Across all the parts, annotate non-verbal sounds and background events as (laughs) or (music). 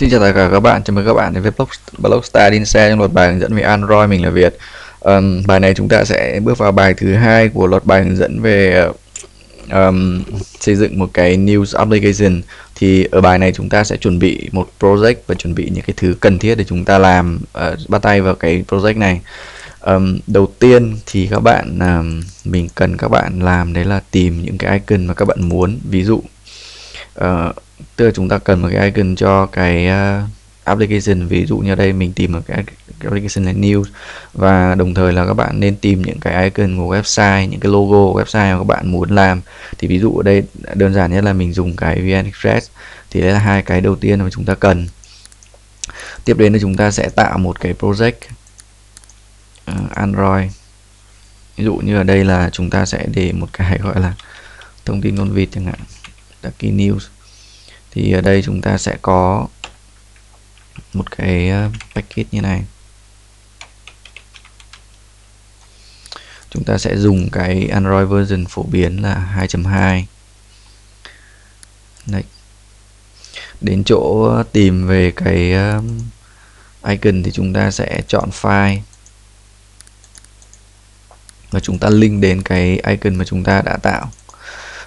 Xin chào tất cả các bạn, chào mừng các bạn đến với blog, Blogstar din Xe trong loạt bài hướng dẫn về Android, mình là Việt. Um, Bài này chúng ta sẽ bước vào bài thứ hai của loạt bài hướng dẫn về um, xây dựng một cái news application. Thì ở bài này chúng ta sẽ chuẩn bị một project và chuẩn bị những cái thứ cần thiết để chúng ta làm uh, bắt tay vào cái project này. Um, Đầu tiên thì các bạn, um, mình cần các bạn làm đấy là tìm những cái icon mà các bạn muốn. Ví dụ uh, tức là chúng ta cần một cái icon cho cái uh, application. Ví dụ như đây mình tìm một cái, cái application là new và đồng thời là các bạn nên tìm những cái icon của website những cái logo của website mà các bạn muốn làm. Thì ví dụ ở đây đơn giản nhất là mình dùng cái VN Express. Thì đấy là hai cái đầu tiên mà chúng ta cần. Tiếp đến là chúng ta sẽ tạo một cái project uh, Android. Ví dụ như ở đây là chúng ta sẽ để một cái (laughs) gọi là thông tin con vịt chẳng hạn. Ducky News. Thì ở đây chúng ta sẽ có một cái ờ, package như này. Chúng ta sẽ dùng cái Android version phổ biến là 2.2 Đấy. đến chỗ tìm về cái ờ, icon thì chúng ta sẽ chọn file. Và chúng ta link đến cái icon mà chúng ta đã tạo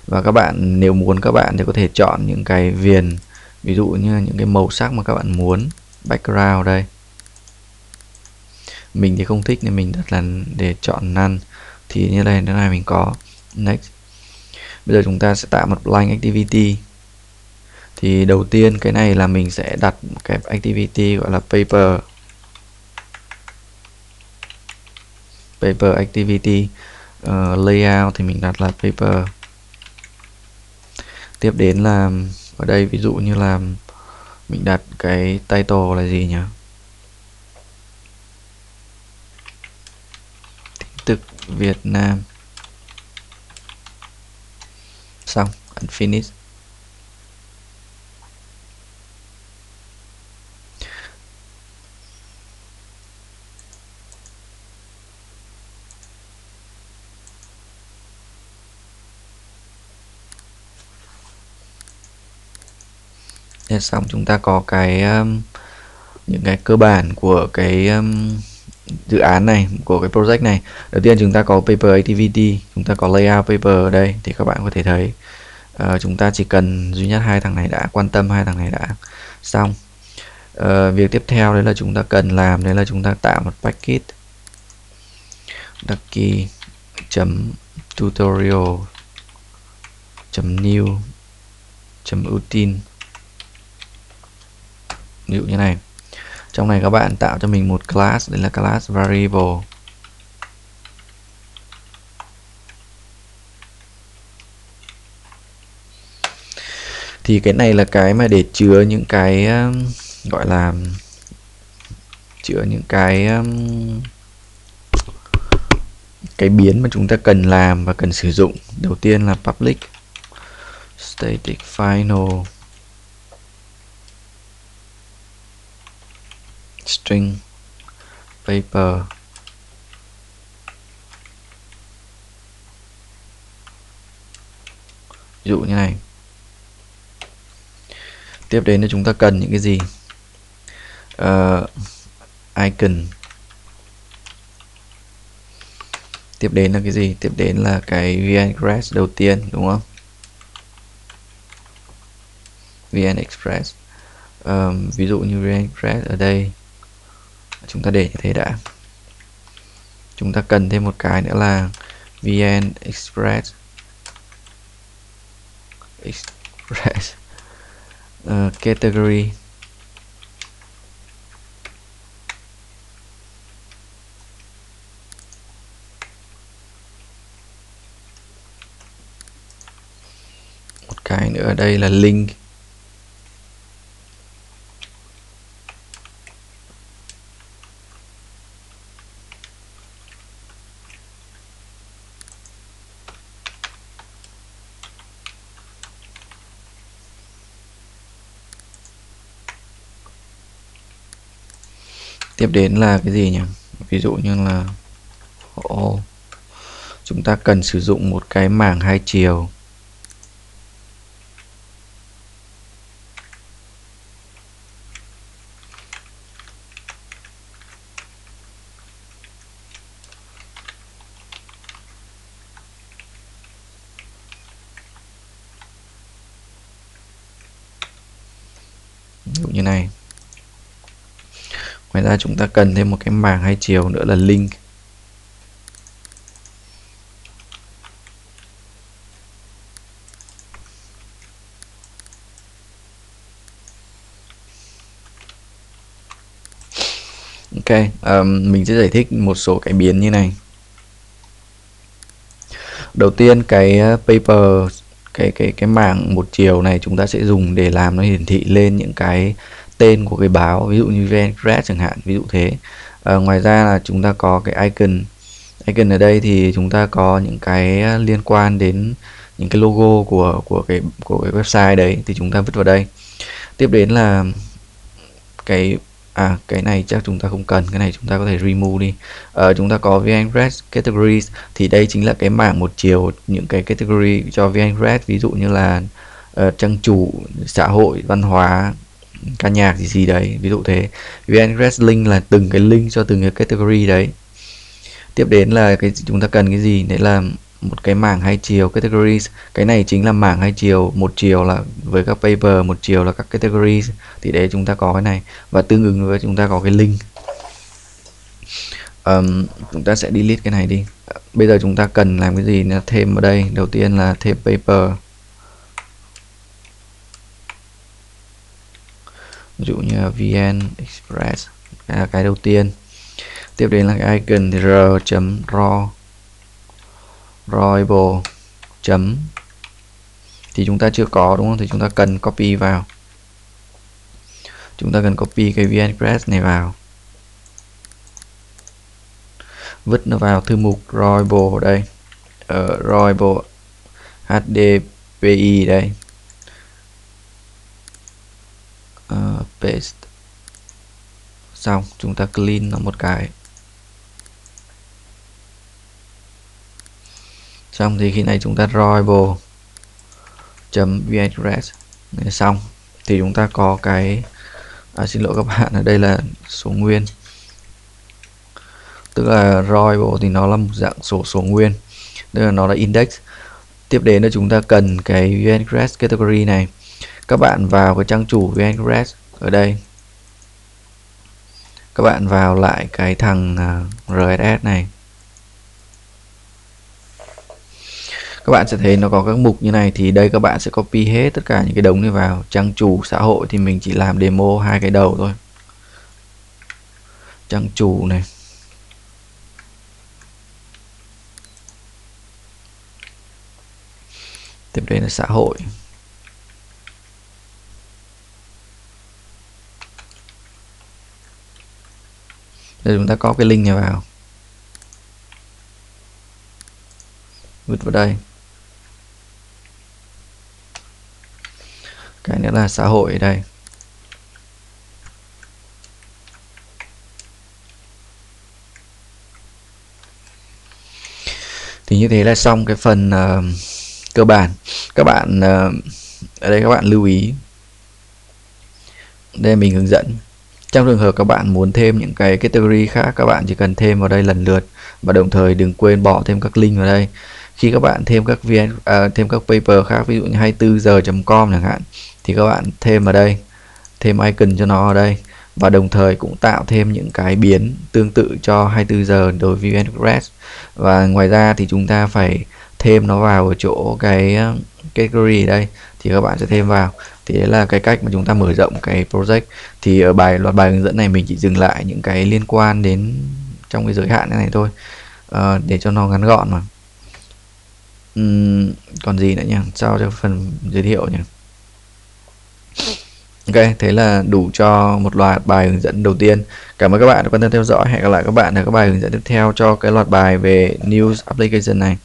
và các bạn nếu muốn các bạn thì có thể chọn những cái viền ví dụ như những cái màu sắc mà các bạn muốn background đây. Mình thì không thích nên mình đặt là để chọn none. Thì như đây thế này mình có. Next. Bây giờ chúng ta sẽ tạo một blank activity. Thì đầu tiên cái này là mình sẽ đặt một cái activity gọi là paper. Paper activity uh, layout thì mình đặt là paper tiếp đến là ở đây, ví dụ như là mình đặt cái title là gì nhỉ? Tin tức Việt Nam. Xong ấn finish Thế xong chúng ta có cái um, những cái cơ bản của cái um, dự án này của cái project này. Đầu tiên chúng ta có paper activity chúng ta có layout paper ở đây thì các bạn có thể thấy uh, chúng ta chỉ cần duy nhất hai thằng này đã quan tâm hai thằng này đã xong. Uh, việc tiếp theo đấy là chúng ta cần làm đấy là chúng ta tạo một package ducky chấm tutorial chấm new chấm ví dụ như này. Trong này các bạn tạo cho mình một class đây là class variable. Thì cái này là cái mà để chứa những cái um, gọi là, chứa những cái um, cái biến mà chúng ta cần làm và cần sử dụng. Đầu tiên là public static final. String paper. Ví dụ như này. Tiếp đến là chúng ta cần những cái gì? Uh, icon. Tiếp đến là cái gì? Tiếp đến là cái vn express đầu tiên đúng không? Vn express. Um, ví dụ như vn express ở đây chúng ta để như thế đã. Chúng ta cần thêm một cái nữa là vn express. Express. Uh, category. Một cái nữa ở đây là link. tiếp đến là cái gì nhỉ? Ví dụ như là oh, chúng ta cần sử dụng một cái mảng hai chiều. Ví dụ như này ngoài ra chúng ta cần thêm một cái mảng hai chiều nữa là link. Ok um, mình sẽ giải thích một số cái biến như này. Đầu tiên cái ờ, paper cái cái cái mảng một chiều này chúng ta sẽ dùng để làm nó hiển thị lên những cái tên của cái báo ví dụ như VnCrash chẳng hạn ví dụ thế. À, ngoài ra là chúng ta có cái icon. Icon ở đây thì chúng ta có những cái liên quan đến những cái logo của của cái của cái website đấy thì chúng ta vứt vào đây. Tiếp đến là cái à cái này chắc chúng ta không cần cái này chúng ta có thể remove đi. À, chúng ta có VnRest categories thì đây chính là cái mảng một chiều những cái category cho VnRest ví dụ như là uh, trang chủ xã hội văn hóa ca nhạc gì gì đấy. Ví dụ thế. Vn link là từng cái link cho từng cái category đấy. Tiếp đến là cái chúng ta cần cái gì? Đấy là một cái mảng hai chiều categories. Cái này chính là mảng hai chiều một chiều là với các paper một chiều là các categories. Thì đấy chúng ta có cái này. Và tương ứng với chúng ta có cái link. Um, chúng ta sẽ delete cái này đi. Bây giờ chúng ta cần làm cái gì là thêm ở đây. Đầu tiên là thêm paper. Ví dụ như là vn express là cái đầu tiên. Tiếp đến là cái icon thì r.raw royable chấm. Thì chúng ta chưa có đúng không? Thì chúng ta cần copy vào. Chúng ta cần copy cái vnpress này vào. Vứt nó vào thư mục royable đây. Ờ, ở uh, royable hdpi đây uh, paste. Xong chúng ta clean nó một cái. Xong thì khi này chúng ta drawable chấm xong. Thì chúng ta có cái à, xin lỗi các bạn ở đây là số nguyên. Tức là drawable thì nó là một dạng số số nguyên. Tức là nó là index. Tiếp đến là chúng ta cần cái vnrest category này. Các bạn vào cái trang chủ vnrest ở đây. Các bạn vào lại cái thằng à, rss này. Các bạn sẽ thấy nó có các mục như này, thì đây các bạn sẽ copy hết tất cả những cái đống này vào. Trang chủ xã hội thì mình chỉ làm demo hai cái đầu thôi. Trang chủ này. Tiếp đến là xã hội. Đây chúng ta có cái link này vào. Vứt vào đây. Cái nữa là xã hội ở đây. Thì như thế là xong cái phần uh, cơ bản. Các bạn uh, ở đây các bạn lưu ý. Đây mình hướng dẫn trong trường hợp các bạn muốn thêm những cái category khác các bạn chỉ cần thêm vào đây lần lượt và đồng thời đừng quên bỏ thêm các link vào đây. Khi các bạn thêm các vn à, thêm các paper khác ví dụ như 24 giờ.com chẳng hạn thì các bạn thêm vào đây thêm icon cho nó ở đây và đồng thời cũng tạo thêm những cái biến tương tự cho 24 giờ đối với VnExpress và ngoài ra thì chúng ta phải thêm nó vào ở chỗ cái à, category đây thì các bạn sẽ thêm vào thì đấy là cái cách mà chúng ta mở rộng cái project thì ở bài loạt bài hướng dẫn này mình chỉ dừng lại những cái liên quan đến trong cái giới hạn này thôi uh, để cho nó ngắn gọn mà uhm, còn gì nữa nhỉ sao cho phần giới thiệu nhỉ Ok, thế là đủ cho một loạt bài hướng dẫn đầu tiên. Cảm ơn các bạn đã quan tâm theo dõi. Hẹn gặp lại các bạn ở các bài hướng dẫn tiếp theo cho cái loạt bài về News Application này.